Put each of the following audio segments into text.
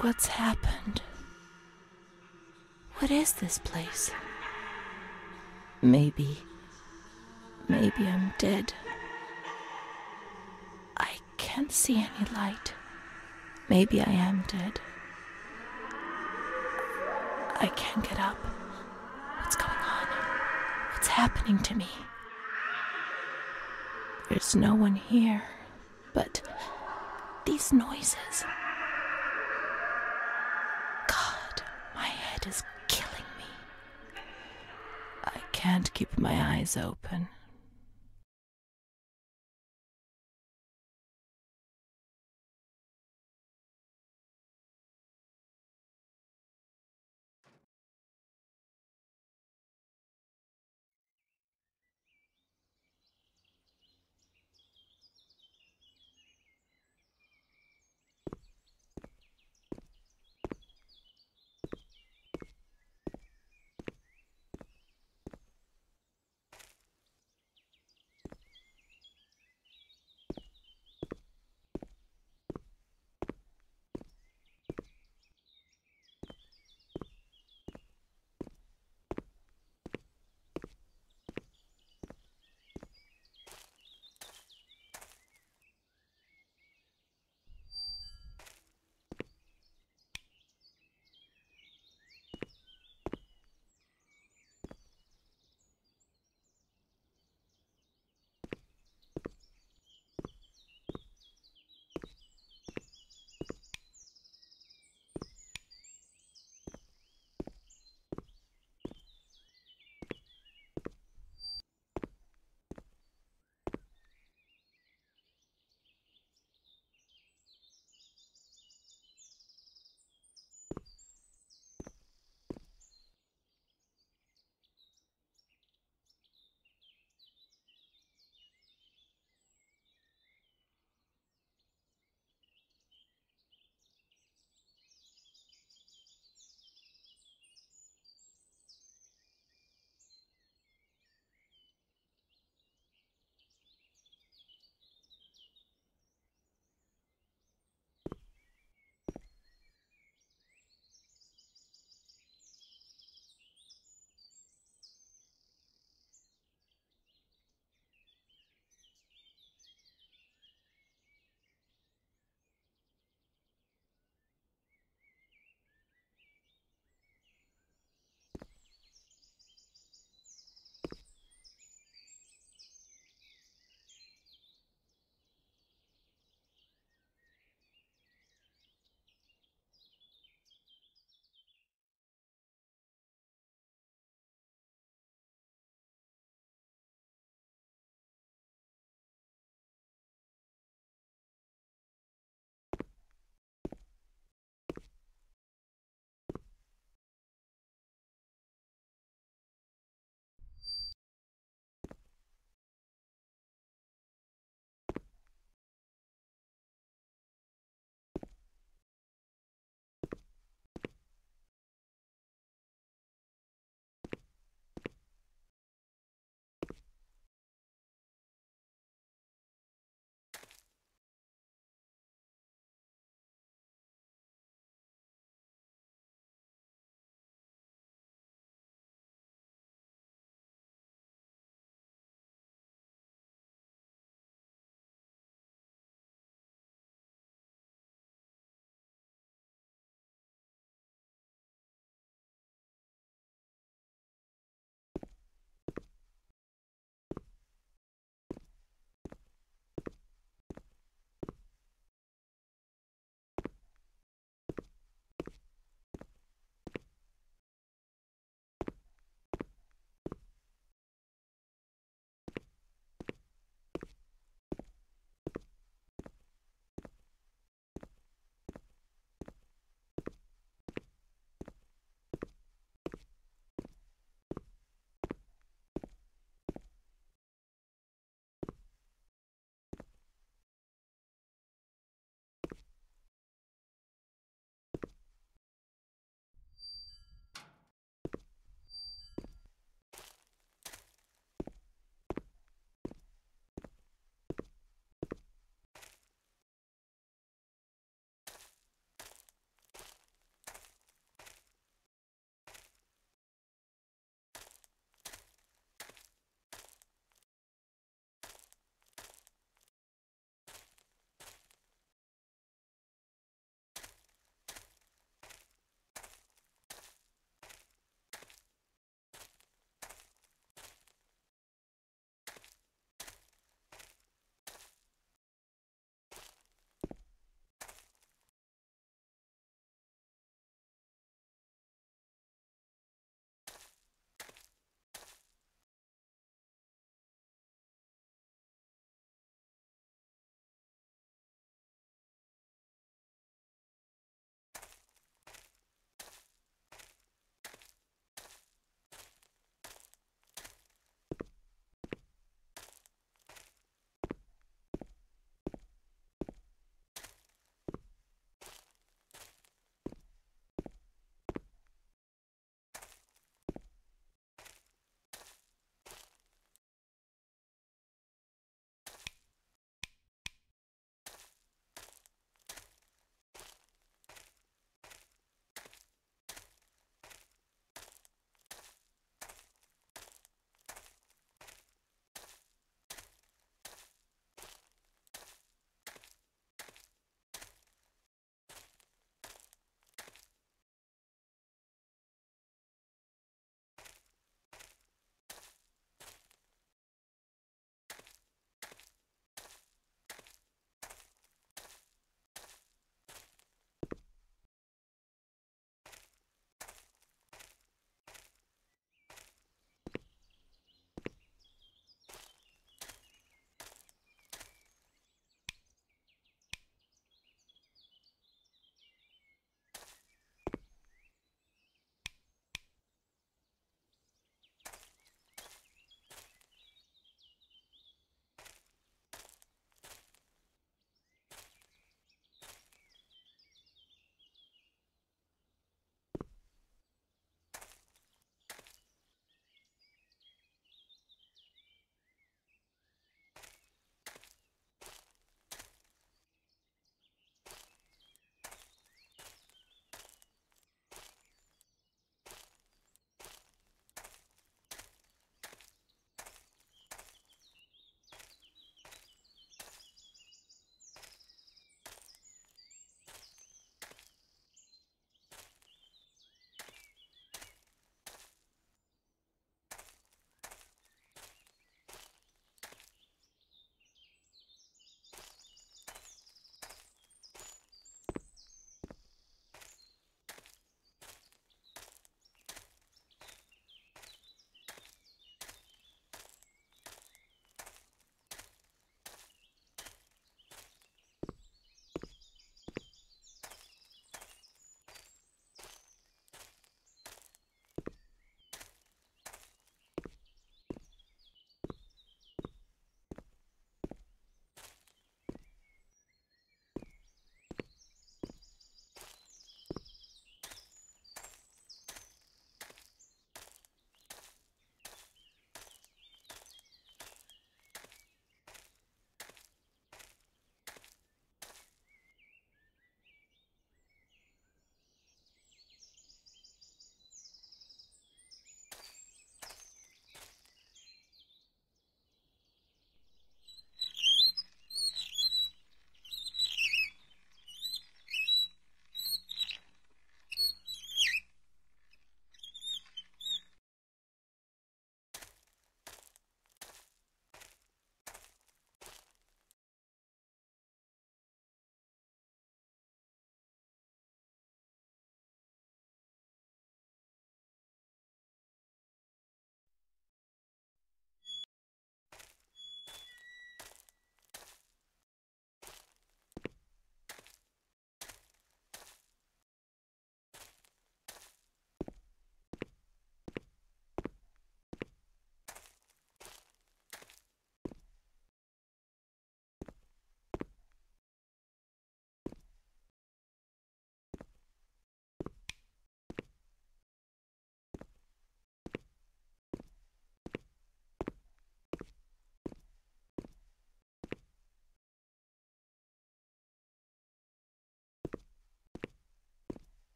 What's happened? What is this place? Maybe. Maybe I'm dead. I can't see any light. Maybe I am dead. I can't get up. What's going on? What's happening to me? There's no one here, but these noises. God, my head is killing me. I can't keep my eyes open.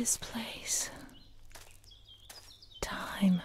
This place. Time.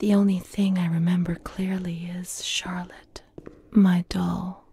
The only thing I remember clearly is Charlotte, my doll.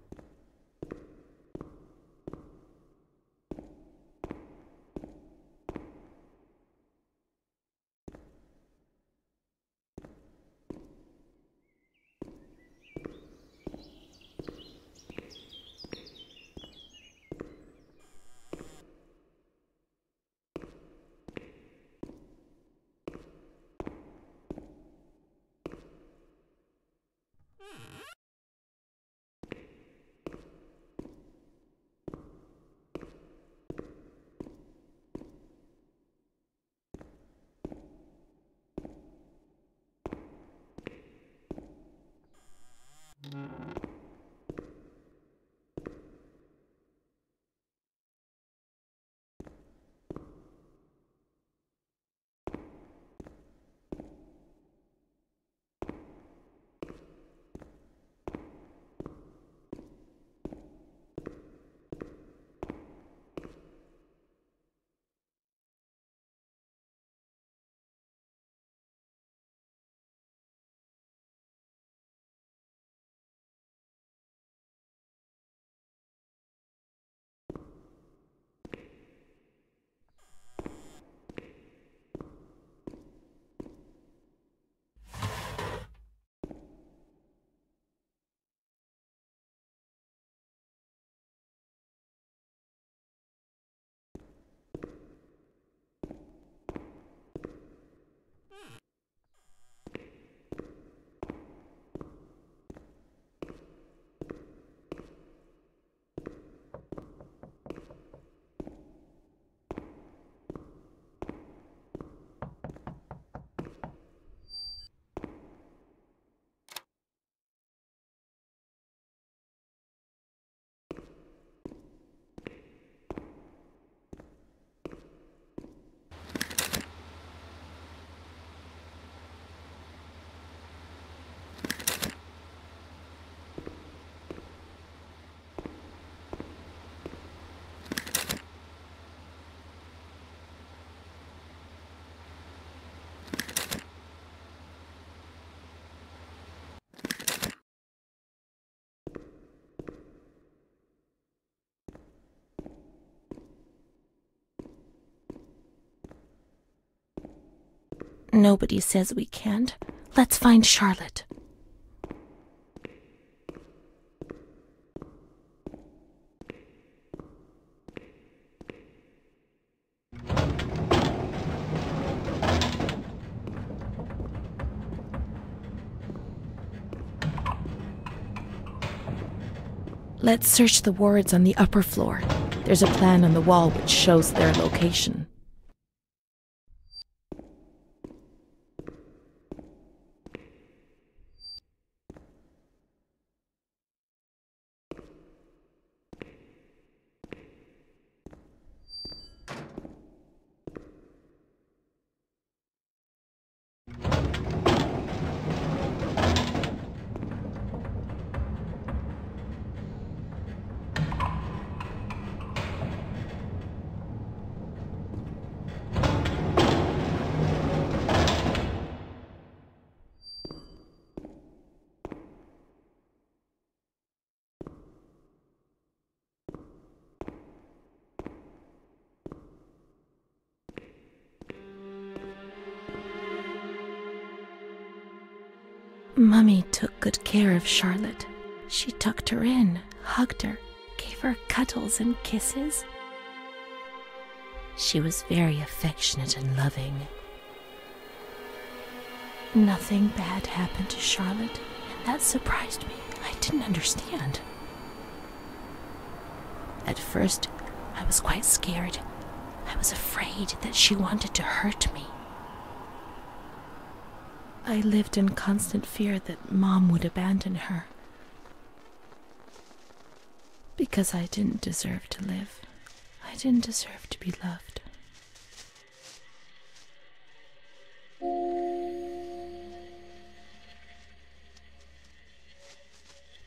Nobody says we can't. Let's find Charlotte. Let's search the wards on the upper floor. There's a plan on the wall which shows their location. Mummy took good care of Charlotte. She tucked her in, hugged her, gave her cuddles and kisses. She was very affectionate and loving. Nothing bad happened to Charlotte, and that surprised me. I didn't understand. At first, I was quite scared. I was afraid that she wanted to hurt me. I lived in constant fear that Mom would abandon her. Because I didn't deserve to live. I didn't deserve to be loved.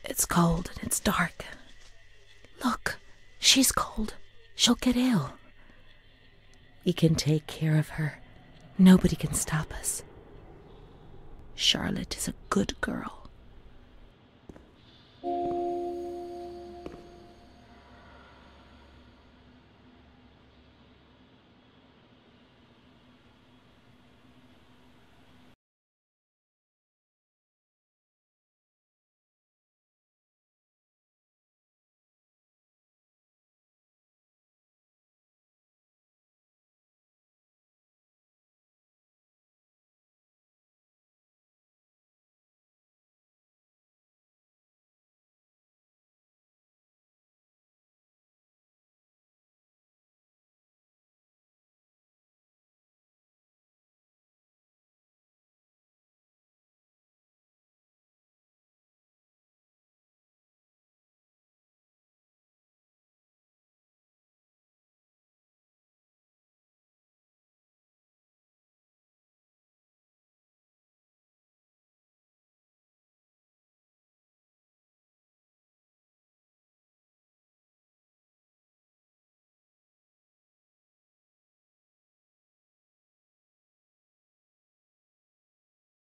It's cold and it's dark. Look, she's cold. She'll get ill. We can take care of her. Nobody can stop us. Charlotte is a good girl.